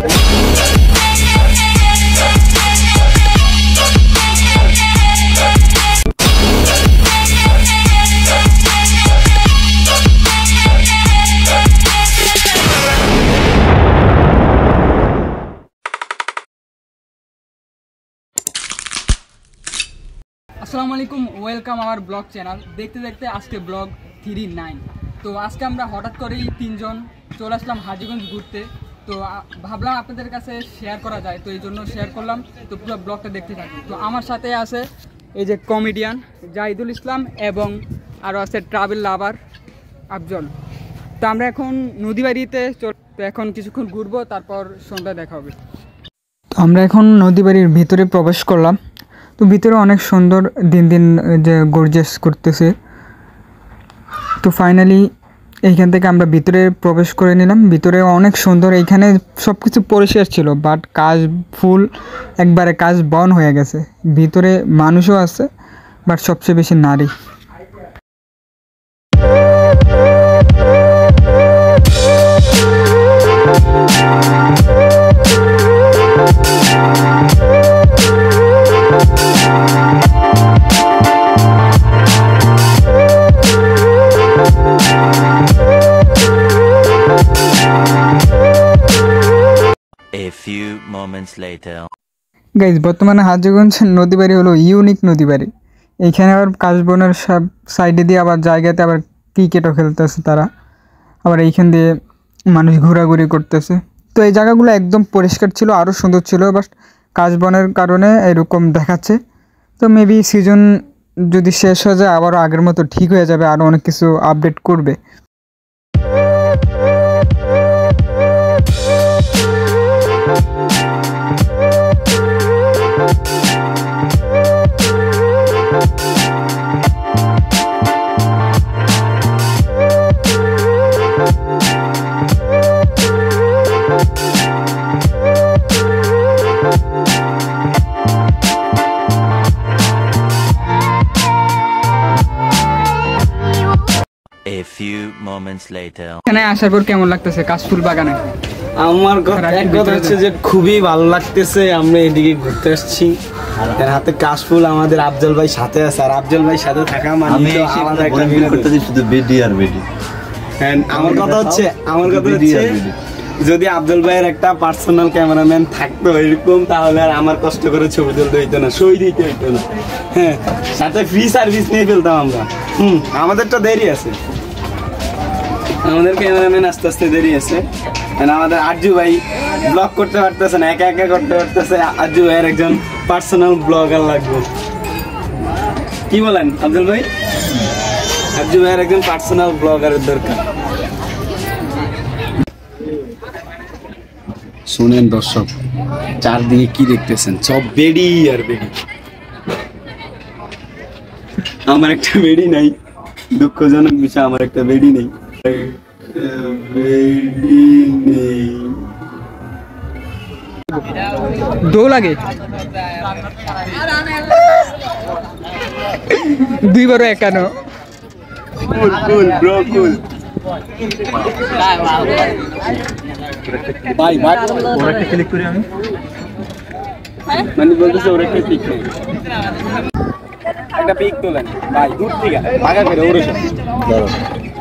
আসসালামু আলাইকুম ওয়েলকাম আমার ব্লগ চ্যানেল। দেখতে দেখতে আজকে ব্লগ থ্রি নাইন। তো আজকে আমরা হঠাৎ করেই তিনজন চলে আসলাম হাজিগঞ্জ ঘুরতে। তো ভাবলাম আপনাদের কাছে শেয়ার করা যায়, তো এই জন্য শেয়ার করলাম। তো পুরো ব্লগটা দেখতে থাকি তো আমার সাথে আছে এই যে কমেডিয়ান জাহিদুল ইসলাম এবং আরও আছে ট্রাভেল লাভার আফজল। তো আমরা এখন নদীবাড়িতে তো এখন কিছুক্ষণ ঘুরবো, তারপর সন্ধ্যা দেখা হবে। তো আমরা এখন নদী বাড়ির ভিতরে প্রবেশ করলাম। তো ভিতরে অনেক সুন্দর দিন দিন যে গর্জেস করতেছে। তো ফাইনালি এইখান থেকে আমরা ভিতরে প্রবেশ করে নিলাম। ভিতরে অনেক সুন্দর, এইখানে সব কিছু পরিষ্কার ছিল বাট কাজ ফুল একবারে কাজ বন হয়ে গেছে। ভিতরে মানুষও আছে বাট সবচেয়ে বেশি নারী। Few moments later. গাইজ বর্তমানে হাজিগঞ্জ নদী বাড়ি হলো ইউনিক নদী বাড়ি এইখানে আবার কাশবনের সব সাইডে দিয়ে আবার জায়গাতে আবার ক্রিকেটও খেলতেছে তারা। আবার এইখান দিয়ে মানুষ ঘোরাঘুরি করতেছে। তো এই জায়গাগুলো একদম পরিষ্কার ছিল আরও সুন্দর ছিল বাট কাশবনের কারণে এরকম দেখাচ্ছে। তো মেবি সিজন যদি শেষ হয়ে যায়, আবারও আগের মতো ঠিক হয়ে যাবে আরও অনেক কিছু আপডেট করবে। Few moments later. এখানে আসার পর কেমন লাগতেছে কাশফুল বাগানে? আমার কথা এক কথা হচ্ছে যে খুবই ভালো লাগতেছে আমরা এদিকে ঘুরতে আসছি। তার হাতে কাশফুল আমাদের আফজল ভাই সাথে আছে। আর আফজল ভাই সাথে থাকা মানে আমি আলাদা একটা বিনোদন। করতেছি শুধু বেডি আর বেডি। হ্যাঁ, আমার কথা হচ্ছে আমার কথা হচ্ছে যদি আব্দুল ভাইয়ের একটা পার্সোনাল ক্যামেরাম্যান থাকতো এরকম তাহলে আর আমার কষ্ট করে ছবি তুলতে হইতো না সই দিতে হইতো না। হ্যাঁ সাথে ফ্রি সার্ভিস নিয়ে ফেলতাম আমরা। হুম আমাদেরটা দেরি আছে। আমাদের ক্যামেরাম্যান আস্তে আস্তে দেরি আছে। And আমাদের আরজু ভাই ব্লগ করতে পারতেছে না একা একা করতে পারতেছে। আরজু ভাইয়ের একজন পার্সোনাল ব্লগার লাগবে। কি বলেন আব্দুল ভাই? আরজু ভাইয়ের একজন পার্সোনাল ব্লগারের দরকার। শুনেন দর্শক চারদিকে কি দেখতেছেন? সব বেডি আর বেডি। আমার একটা বেডি নাই। দুঃখজনক বিষয় আমার একটা বেডি নেই। বেডি নেই দো লাগে দুইবারও একানো কুল কুল ব্রো কুল ভাই ভাই ওরা একটা ক্লিক করি আমি মানে বলতেছে ওরা একটা পিক একটা পিক তোলেন ভাই দূর থেকে আগা করে ওরে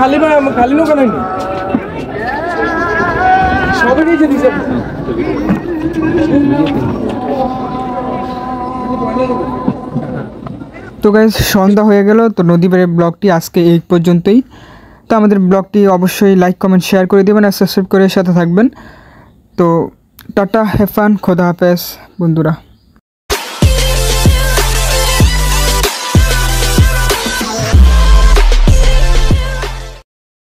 খালি না খালি খালি সবে নিয়েছে দিছে। তো গাইজ সন্ধ্যা হয়ে গেল তো নদী ব্লগটি আজকে এই পর্যন্তই। তো আমাদের ব্লগটি অবশ্যই লাইক কমেন্ট শেয়ার করে দেবেন আর সাবস্ক্রাইব করে সাথে থাকবেন। তো টাটা হেফান খোদা হাফেজ, বন্ধুরা।